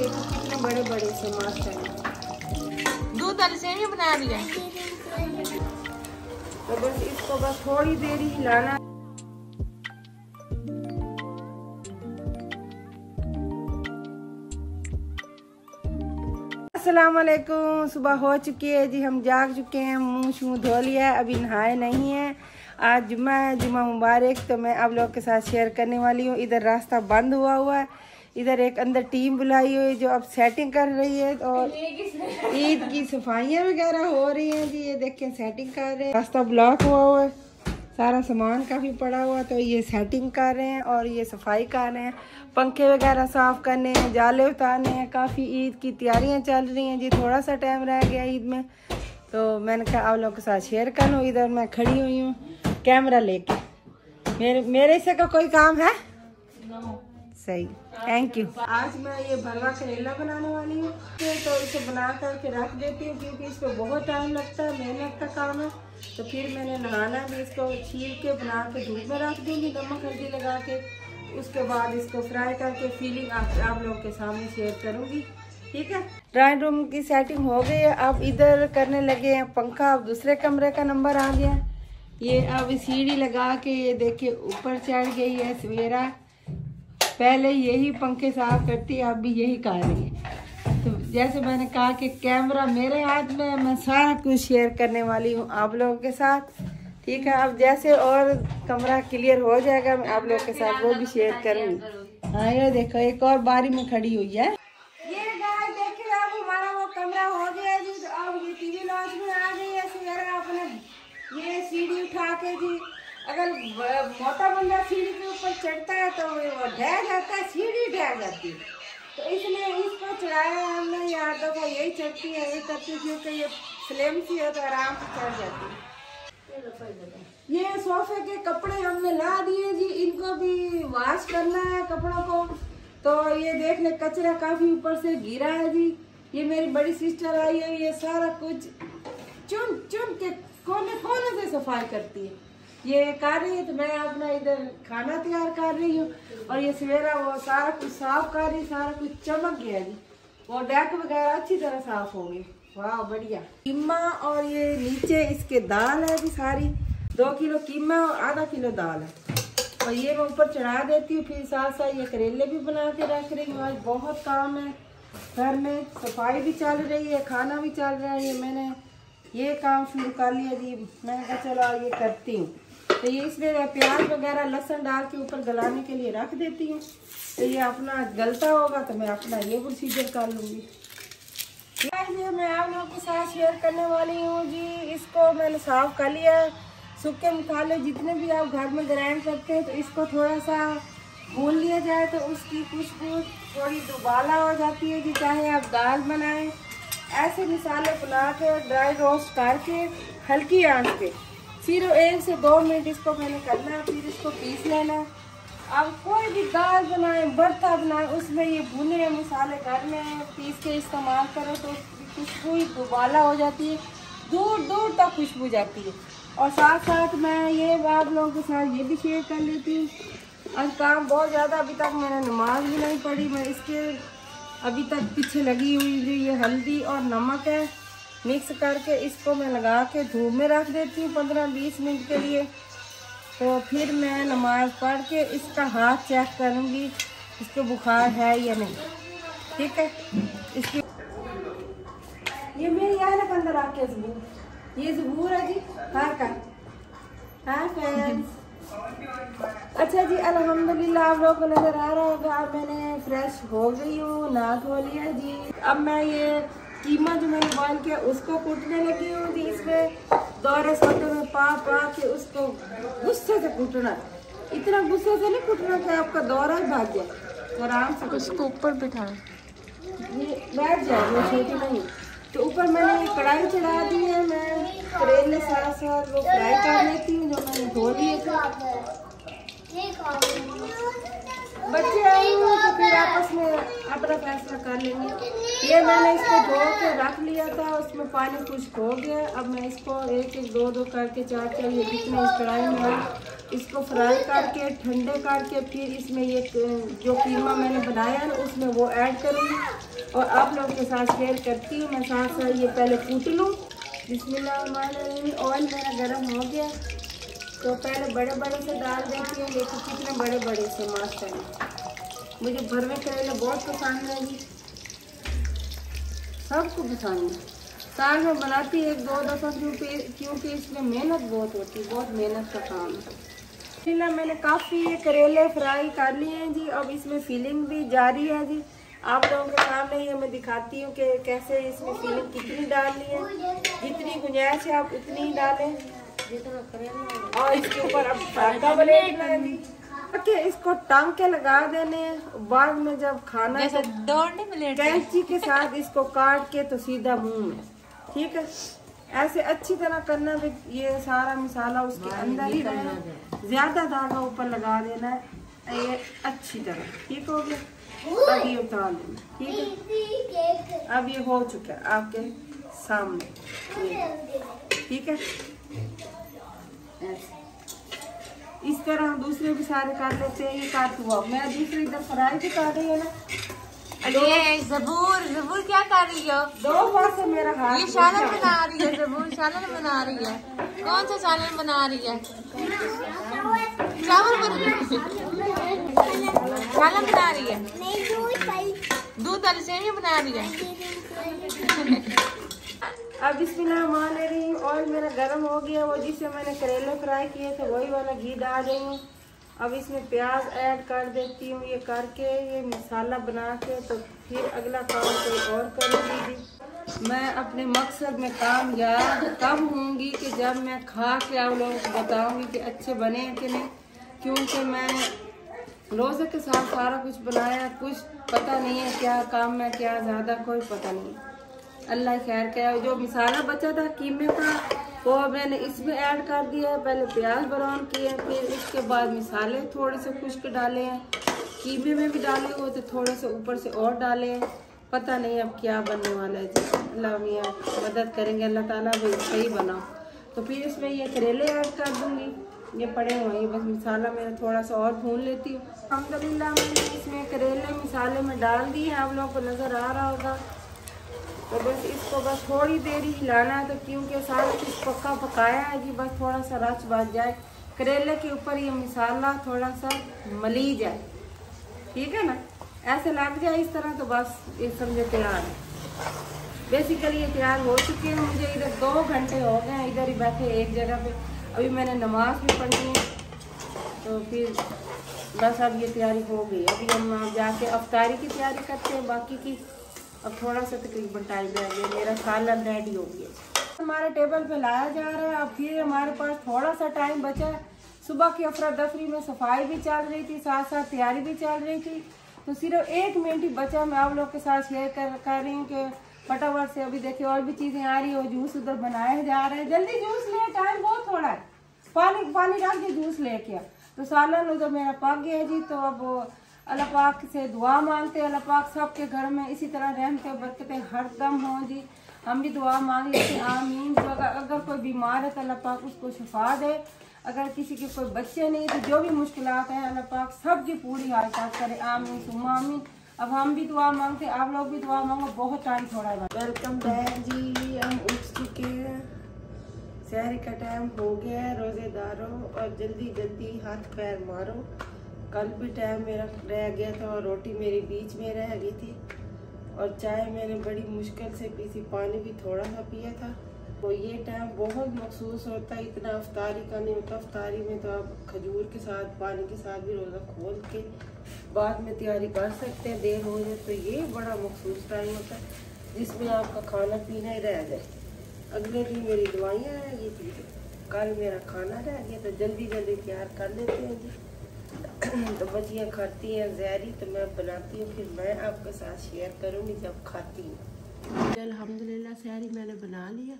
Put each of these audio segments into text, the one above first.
देखो कितने बड़े बड़े से मस्त है दूध वाली सेवी बना दिया। तो बस इसको बस थोड़ी देर ही हिलाना। अस्सलाम वालेकुम सुबह हो चुकी है जी हम जाग चुके हैं मुँह शूँ धो लिया है अभी नहाए नहीं है। आज जुम्मा है जुम्मा मुबारक तो मैं आप लोगों के साथ शेयर करने वाली हूँ। इधर रास्ता बंद हुआ हुआ है। इधर एक अंदर टीम बुलाई हुई जो अब सेटिंग कर रही है और ईद की सफाइयाँ वगैरह हो रही हैं जी ये देखें सेटिंग कर रहे हैं। रास्ता ब्लॉक हुआ हुआ है। सारा सामान काफ़ी पड़ा हुआ तो ये सेटिंग कर रहे हैं और ये सफ़ाई कर रहे हैं। पंखे वगैरह साफ़ करने हैं जाले उतारने हैं काफ़ी ईद की तैयारियाँ चल रही हैं जी थोड़ा सा टाइम रह गया ईद में। तो मैंने कहा आप लोगों के साथ शेयर कर लूँ इधर मैं खड़ी हुई हूँ कैमरा लेके। मेरे मेरे से का कोई काम है? सही। थैंक यू आज मैं ये भरवा करेला बनाने वाली हूँ। तो इसे बना करके रख देती हूँ क्योंकि इस पर बहुत टाइम लगता है मेहनत का काम है। तो फिर मैंने नहाना भी इसको छील के बना के धूप में रख दूँगी नमक हल्दी लगा के। उसके बाद इसको फ्राई करके फीलिंग आप, आप लोगों के सामने शेयर करूँगी। ठीक है? ड्राइंग रूम की सेटिंग हो गई है। अब इधर करने लगे हैं पंखा। अब दूसरे कमरे का नंबर आ गया ये अब सीढ़ी लगा के ये देखिए ऊपर चढ़ गई है सवेरा। पहले यही पंखे साफ़ करती अब भी यही कर रही है। तो जैसे मैंने कहा कि कैमरा मेरे हाथ में मैं सारा कुछ शेयर करने वाली हूँ आप लोगों के साथ। ठीक है, अब जैसे और कमरा क्लियर हो जाएगा, मैं आप लोगों के साथ वो भी शेयर करूँगी। हाँ ये देखो, एक और बारी में खड़ी हुई है। ये हो जी तो है सीढ़ी उठा के जी। अगर मोटा बंदा सीढ़ी के ऊपर चढ़ता है तो वो ढह जाता है, सीढ़ी ढह जाती है। तो इसलिए इसको चढ़ाया हमने, यहाँ देखो यही चढ़ती है, यही करती क्योंकि ये स्लेम सी है तो आराम से चढ़ जाती है। ये सोफे के कपड़े हमने ला दिए जी, इनको भी वॉश करना है कपड़ों को। तो ये देख ले कचरा काफ़ी ऊपर से गिरा है जी। ये मेरी बड़ी सिस्टर आई है, ये सारा कुछ चुन चुन के कोने कोने से सफ़ाई करती है। ये कर रही है तो मैं अपना इधर खाना तैयार कर रही हूँ। और ये सवेरा वो सारा कुछ साफ़ कर रही, सारा कुछ चमक गया जी। वो डेक वगैरह अच्छी तरह साफ़ हो गई। वाह, बढ़िया। कीमा और ये नीचे इसके दाल है जी सारी। दो किलो कीमा और आधा किलो दाल है। और ये मैं ऊपर चढ़ा देती हूँ, फिर साथ साथ ये करेले भी बना के रख रही हूँ। आज बहुत काम है घर में। सफ़ाई भी चल रही है, खाना भी चल रहा है। ये मैंने ये काम शुरू कर लिया जी। मैंने कहा चलो ये करती हूँ। तो ये इसमें प्याज वगैरह लहसन डाल के ऊपर गलाने के लिए रख देती हूँ। तो ये अपना गलता होगा तो मैं अपना ये प्रोसीजर कर लूँगी। ये मैं आप लोगों के साथ शेयर करने वाली हूँ जी। इसको मैंने साफ़ कर लिया। सूखे मसाले जितने भी आप घर में ग्राइंड करते हैं तो इसको थोड़ा सा भून लिया जाए तो उसकी खुशबू थोड़ी दुबाला हो जाती है कि चाहे आप दाल बनाएँ। ऐसे मसाले बना के ड्राई रोस्ट करके, हल्की आँच पे सिर्फ़ एक से दो मिनट इसको मैंने करना है, फिर इसको पीस लेना अब कोई भी दाल बनाए, बर्ता बनाए, उसमें ये भुने मसाले घर में पीस के इस्तेमाल करो तो खुशबू दुबाला हो जाती है, दूर दूर तक खुशबू जाती है। और साथ साथ मैं ये आप लोगों के साथ ये भी शेयर कर लेती हूँ। आज काम बहुत ज़्यादा, अभी तक मैंने नमाज़ भी नहीं पढ़ी, मैं इसके अभी तक पीछे लगी हुई जो ये हल्दी और नमक है। मिक्स करके इसको मैं लगा के धूप में रख देती हूँ पंद्रह बीस मिनट के लिए। तो फिर मैं नमाज़ पढ़ के इसका हाथ चेक करूँगी, इसको बुखार है या नहीं। ठीक है? इसकी ये मेरी है ना अंदर आके जबूर। ये जबूर है जी हाँ का। हाँ फ्रेंड्स अच्छा जी, अल्हम्दुलिल्लाह, आप लोगों को नज़र आ रहा होगा अब मैंने फ्रेश हो गई हूँ ना धो लिया जी। अब मैं ये कीमा जो मैंने बॉइल किया उसको कूटने लगी हूँ इसमें। दौरे सोटे में पा पा के उसको गुस्से से कूटना। इतना गुस्से से नहीं कूटना कि आपका दौरा ही भाग जाए आराम से उसको ऊपर बिठाए ये बैठ जाए वो छोटी नहीं। तो ऊपर मैंने ये कढ़ाई चढ़ा दी है मैं करेले साथ साथ वो फ्राई कर लेती हूँ जो मैंने धो लिए थे। बच्चे आएँगे तो फिर आपस में अपना फैसला कर लेंगे। ये मैंने इसको धो के रख लिया था, उसमें पानी कुछ हो गया। अब मैं इसको एक एक, दो दो करके, चार चार, ये जितने इस कढ़ाई में इसको फ्राई करके, ठंडे करके, फिर इसमें ये जो कीमा मैंने बनाया ना उसमें वो ऐड करूँगी। और आप लोगों के साथ शेयर करती हूँ, मैं साथ साथ ये पहले कूट लूँ। बिस्मिल्लाह ऑयल मेरा गर्म हो गया। तो पहले बड़े बड़े से डाल देती हूँ, लेकिन कितने बड़े बड़े से मस्त मास्टर मुझे भरवे करेले बहुत पसंद है जी। सबको पसंद है। साल में बनाती एक दो दफ़ा, क्योंकि क्योंकि इसमें मेहनत बहुत होती है, बहुत मेहनत का काम है। फ़िलहाल मैंने काफ़ी ये करेले फ्राई कर लिए हैं जी, अब इसमें फीलिंग भी जारी है जी। आप लोगों के सामने ये मैं दिखाती हूँ कि कैसे इसमें फीलिंग कितनी डालनी है। जितनी गुंजाइश है, आप उतनी ही डालें। और इसके ऊपर अब धागा के इसको टांग के लगा देने बाद में जब खाना तो कैंची के साथ इसको काट के तो सीधा मुँह में। ठीक है? ऐसे अच्छी तरह करना भी ये सारा मसाला उसके अंदर ही रहे ज़्यादा धागा ऊपर लगा देना है ये अच्छी तरह। ठीक हो गया? अब ये उतार लेना। ठीक है? अब ये हो चुका है आपके सामने। ठीक है? इस तरह हम दूसरे भी सारे काट लेते हैं ये काट हुआ। मैं दूसरी इधर फ्राई भी काट रही है ना। अरे जबूर जबूर क्या कर रही हो? दो बार से मेरा हाथ। ये सालन बना रही है जबूर सालन बना रही है। कौन सा सालन बना रही है? चावल बना रही है। सालन बना रही है। दूध वाली सेवी बना रही है। अब मान रही हूँ ऑयल मेरा गर्म हो गया वो जिससे मैंने करेले फ्राई किए थे, वही वाला घी डाल रही हूँ। अब इसमें प्याज ऐड कर देती हूँ, ये करके, ये मसाला बना के तो फिर अगला काम कोई और करूँगी मैं अपने मकसद में कामयाब कब होंगी कि जब मैं खा के आप लोगों को बताऊँगी कि अच्छे बने हैं कि नहीं, क्योंकि मैं रोज़े के साथ सारा कुछ बनाया, कुछ पता नहीं है क्या काम में क्या ज़्यादा, कोई पता नहीं। अल्लाह खैर क्या जो मसाला बचा था, कीमे का वो मैंने इसमें ऐड कर दिया है। पहले प्याज ब्राउन किए फिर इसके बाद मसाले थोड़े से खुश्क डाले हैं। कीमे में भी डाले हुए थे, थोड़े से ऊपर से और डाले हैं। पता नहीं अब क्या बनने वाला है अल्लाह मियाँ मदद करेंगे, अल्लाह ताला भाई सही बनाओ तो फिर इसमें ये करेले ऐड कर दूँगी। ये पड़े हुए हैं, बस मसाला मैं थोड़ा सा और भून लेती हूँ। अलहमदिल्ला मैंने इसमें करेले मसाले में डाल दिए आप लोगों को नज़र आ रहा होगा। तो बस इसको बस थोड़ी देर ही हिलाना है तो क्योंकि सारा कुछ पक्का पकाया है जी बस थोड़ा सा रच बच जाए। करेले के ऊपर ये मसाला थोड़ा सा मली जाए ठीक है ना? ऐसे लग जाए इस तरह तो बस ये समझे तैयार है। बेसिकली ये तैयार हो चुके हैं। मुझे इधर दो घंटे हो गए हैं इधर ही बैठे एक जगह पे। अभी मैंने नमाज़ भी पढ़ी है। तो फिर बस अब ये तैयारी हो गई। अभी हम जाके अफ्तारी की तैयारी करते हैं। बाकी की अब थोड़ा सा तकरीबन टाइम रह गया, मेरा सालन रेडी हो गया। हमारे टेबल पे लाया जा रहा है, अब फिर हमारे पास थोड़ा सा टाइम बचा है। सुबह की अफरा दफरी में सफ़ाई भी चल रही थी साथ साथ तैयारी भी चल रही थी। तो सिर्फ़ एक मिनट ही बचा, मैं आप लोग के साथ शेयर कर कर रही हूँ कि फटाफट से अभी देखिए, और भी चीज़ें आ रही है जूस उधर बनाए जा रहे हैं। जल्दी जूस ले टाइम बहुत थोड़ा है। पानी पानी डाल के जूस ले लेके तो सालन उधर मेरा पक गया जी तो अब अल्लाह पाक से दुआ मांगते अल्लाह पाक सबके घर में इसी तरह रहमते बरकतें हर दम हों जी। हम भी दुआ मांग लेते आमीन। तो अगर अगर कोई बीमार है तो अल्लाह पाक उसको शिफा दे। अगर किसी के कोई बच्चे नहीं तो जो भी मुश्किल हैं, अल्लाह पाक सबकी पूरी हालत करे। आमीन सुमा आमीन। अब हम भी दुआ मांगते आप लोग भी दुआ मांगो। बहुत टाइम थोड़ा है। Welcome back ji. हम उठ चुके हैं। शहरी का टाइम हो गया है। रोज़ेदारों और जल्दी जल्दी हाथ पैर मारो। कल भी टाइम मेरा रह गया था और रोटी मेरी बीच में रह गई थी और चाय मैंने बड़ी मुश्किल से पी थी, पानी भी थोड़ा सा पिया था। तो ये टाइम बहुत मखसूस होता है, इतना अफ्तारी का नहीं होता। अफ्तारी में तो आप खजूर के साथ, पानी के साथ भी रोज़ा खोल के बाद में तैयारी कर सकते हैं, देर हो जाए तो ये बड़ा मखसूस टाइम होता है, जिसमें आपका खाना पीना ही रह जाए। अगले दिन मेरी दवाइयाँ रह गई थी, कल मेरा खाना रह गया तो जल्दी जल्दी तैयार कर लेते हैं जी। तो बच्चियाँ खाती हैं, जहरी तो मैं बनाती हूँ, फिर मैं आपके साथ शेयर करूँगी जब खाती हूँ। अल्हम्दुलिल्लाह सहरी मैंने बना लिया।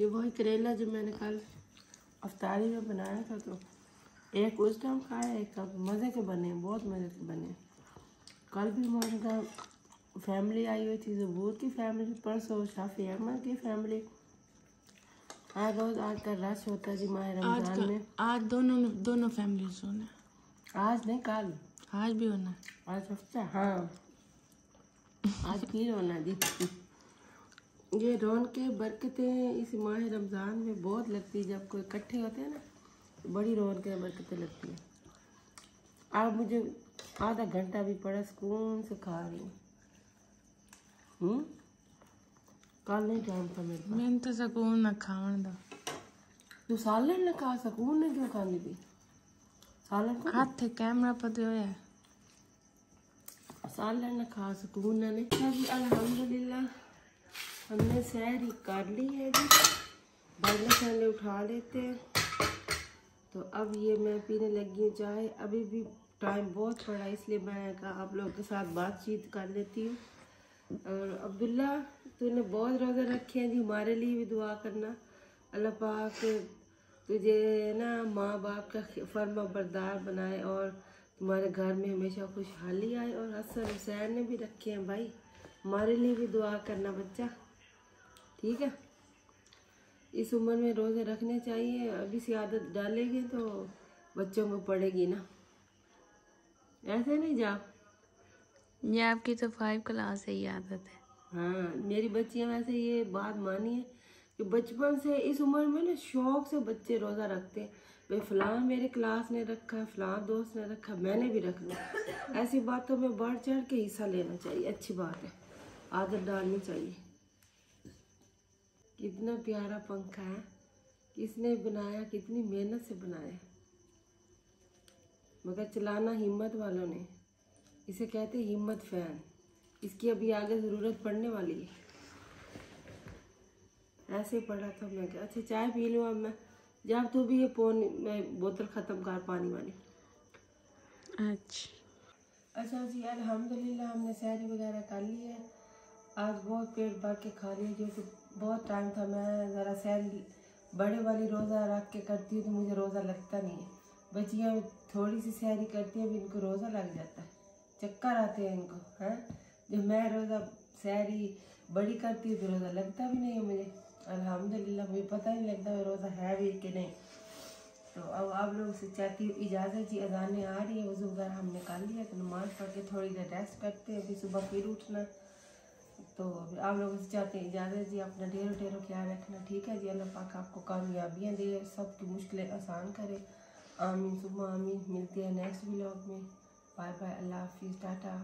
ये वही करेला जो मैंने कल अफ्तारी में बनाया था तो एक उस टाइम खाया एक अब मज़े के बने, बहुत मज़े के बने। कल भी हमारे फैमिली आई हुई थी, जबूर की फैमिली परसों शाफी अहमद की फैमिली आज बहुत आज का रश होता है जी माह रमज़ान का में। आज दोनों दोनों फैमिली होना आज नहीं कल। आज भी होना आज हफ़्ता हाँ। आज फिर होना जी। ये रौनकें बरकतें इस माह रमज़ान में बहुत लगती है। जब कोई इकट्ठे होते हैं ना तो बड़ी रौनकें बरकतें लगती हैं। आप मुझे आधा घंटा भी पड़ा सुकून से खा रही हूँ। कल नहीं टाइम था मेरे पास मैंने तो सकून ना खावन दो तू सालन न खा सकून ने क्यों खानी थी सालन को हाथ कैमरा पर दो है सालन न खा सकून ने अभी अल्हम्दुलिल्लाह हमने सैर ही कर ली है जी बड़े पहले उठा लेते हैं तो अब ये मैं पीने लगी हूँ चाय अभी भी टाइम बहुत पड़ा इसलिए मैं आप लोगों के साथ बातचीत कर लेती हूँ और अब्दुल्ला तूने बहुत रोज़े रखे हैं जी, हमारे लिए भी दुआ करना। अल्लाह पाक तुझे ना माँ बाप का फर्मा बरदार बनाए और तुम्हारे घर में हमेशा खुशहाली आए और हसन हुसैन ने भी रखे हैं भाई। हमारे लिए भी दुआ करना बच्चा। ठीक है? इस उम्र में रोज़े रखने चाहिए, अभी से आदत डालेंगे तो बच्चों को पड़ेगी ना। ऐसे नहीं जाओ ये आपकी तो फाइव क्लास से ही आदत है। हाँ मेरी बच्चियाँ वैसे ये बात मानी है कि बचपन से, इस उम्र में ना शौक से बच्चे रोज़ा रखते हैं। भाई फलां मेरे क्लास ने रखा है, फलां दोस्त ने रखा मैंने भी रख लिया। ऐसी बातों में बढ़ चढ़ के हिस्सा लेना चाहिए, अच्छी बात है। आदत डालनी चाहिए। कितना प्यारा पंखा है, किसने बनाया, कितनी मेहनत से बनाया मगर चलाना हिम्मत वालों ने, इसे कहते हिम्मत फ़ैन। इसकी अभी आगे ज़रूरत पड़ने वाली है। ऐसे ही पड़ा था मैं अच्छा चाय पी लूँ अब मैं? जब तू भी ये फ़ोन मैं बोतल ख़त्म कर पानी वाली। अच्छा। अच्छा जी अल्हम्दुलिल्लाह हमने सैरी वगैरह कर ली है। आज बहुत पेट भर के खा लिया क्योंकि बहुत टाइम था मैं ज़रा सैरी बड़े वाली रोज़ा रख के करती हूँ तो मुझे रोज़ा लगता नहीं है। बच्चियाँ थोड़ी सी सैरी करती हैं भी इनको रोज़ा लग जाता है। चक्कर आते हैं इनको हैं? जब मैं रोज़ा सैरी बड़ी करती हूँ तो रोज़ा लगता भी नहीं है मुझे। अल्हम्दुलिल्लाह, मुझे पता नहीं लगता रोज़ा है भी कि नहीं। तो अब आप लोगों से चाहती हूँ इजाज़त जी, अजानें आ रही है, वज़ू वगैरह हम निकाल लिया तो नमाज़ पढ़ के थोड़ी देर रेस्ट करते हैं, अभी सुबह फिर उठना। तो आप लोगों से चाहते हैं इजाज़त जी, अपना ढेरों ढेरों ख्याल रखना, ठीक है जी? अल्लाह पाक आपको कामयाबियाँ दे, सबकी मुश्किलें आसान करे। आमीन सुबह आमीन, मिलते हैं नेक्स्ट ब्लॉग में। बाय बाय, अल्लाह हाफिज़, टाटा।